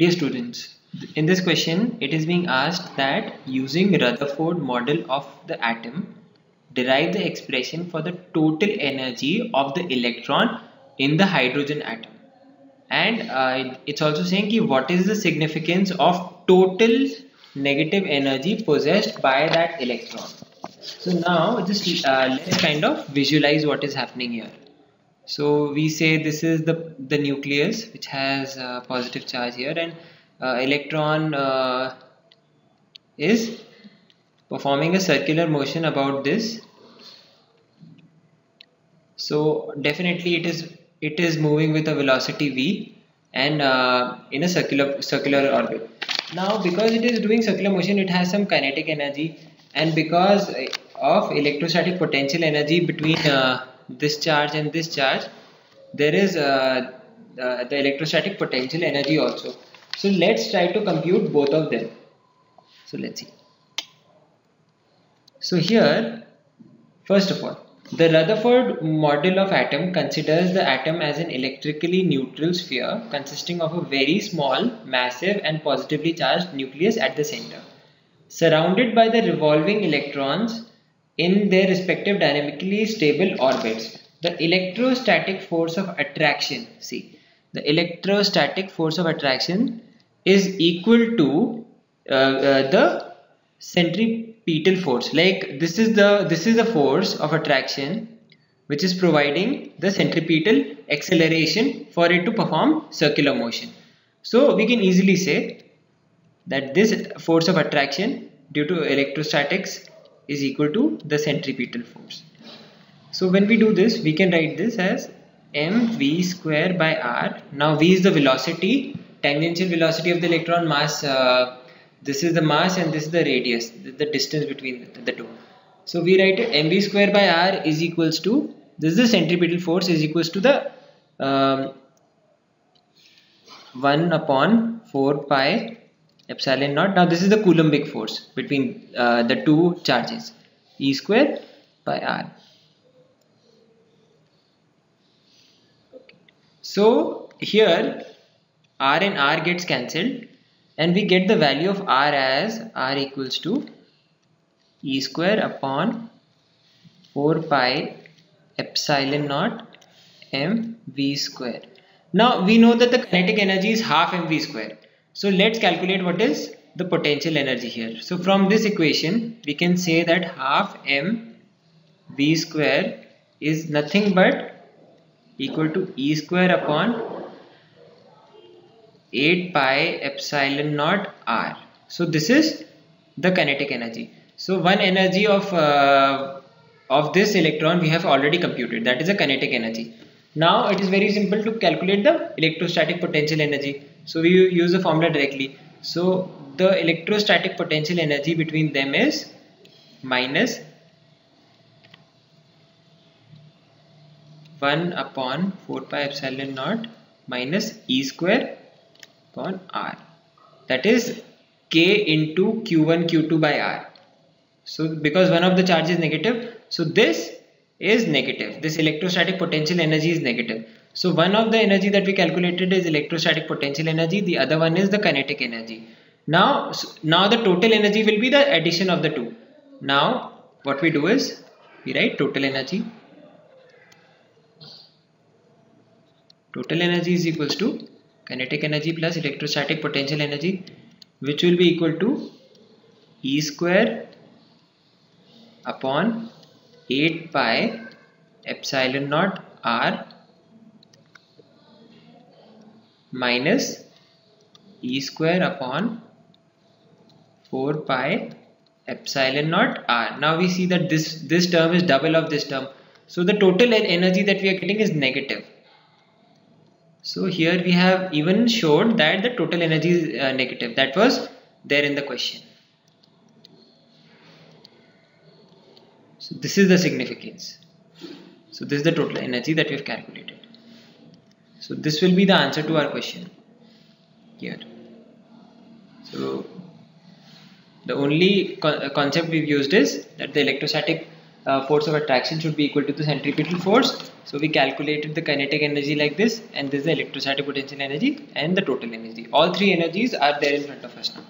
Dear students, in this question it is being asked that using Rutherford model of the atom, derive the expression for the total energy of the electron in the hydrogen atom. And uh, it's also saying ki what is the significance of total negative energy possessed by that electron. So now just uh, let's kind of visualize what is happening here. So we say this is the, the nucleus which has a positive charge here and uh, electron uh, is performing a circular motion about this. So definitely it is it is moving with a velocity v and uh, in a circular circular orbit. Now because it is doing circular motion it has some kinetic energy and because of electrostatic potential energy between uh, this charge and this charge there is uh, uh, the electrostatic potential energy also. So let's try to compute both of them. So let's see. So here first of all the Rutherford model of atom considers the atom as an electrically neutral sphere consisting of a very small massive and positively charged nucleus at the center. Surrounded by the revolving electrons in their respective dynamically stable orbits. The electrostatic force of attraction see the electrostatic force of attraction is equal to uh, uh, the centripetal force. Like this is the this is the force of attraction which is providing the centripetal acceleration for it to perform circular motion. So we can easily say that this force of attraction due to electrostatics is equal to the centripetal force so when we do this, we can write this as mv square by r. Now v is the velocity, tangential velocity of the electron mass. Uh, this is the mass and this is the radius, the, the distance between the, the, two. So we write it mv square by r is equals to, this is the centripetal force is equals to the um, 1 upon 4 pi epsilon naught. Now this is the Coulombic force between uh, the two charges E square by R. So here R and R gets cancelled and we get the value of R as R equals to E square upon 4 pi epsilon naught m v square. Now we know that the kinetic energy is half mv square. So let's calculate what is the potential energy here. So from this equation we can say that half m v square is nothing but equal to e square upon 8 pi epsilon naught r. So this is the kinetic energy. So one energy of uh, of this electron we have already computed that is a kinetic energy. Now it is very simple to calculate the electrostatic potential energy. So we use the formula directly. So the electrostatic potential energy between them is minus 1 upon 4 pi epsilon naught minus e square upon r that is k into q1 q2 by r so because one of the charge is negative so this is negative. This electrostatic potential energy is negative. So one of the energy that we calculated is electrostatic potential energy. The other one is the kinetic energy. Now now the total energy will be the addition of the two. Now what we do is we write total energy. Total energy is equals to kinetic energy plus electrostatic potential energy which will be equal to E square upon 8 pi epsilon naught r minus E square upon 4 pi epsilon naught r. Now we see that this, this term is double of this term. So the total energy that we are getting is negative. So here we have even showed that the total energy is uh, negative. That was there in the question. So this is the significance. So this is the total energy that we have calculated. So this will be the answer to our question here. So the only uh, concept we've used is that the electrostatic uh, force of attraction should be equal to the centripetal force So we calculated the kinetic energy like this and this is the electrostatic potential energy and the total energy. All three energies are there in front of us now.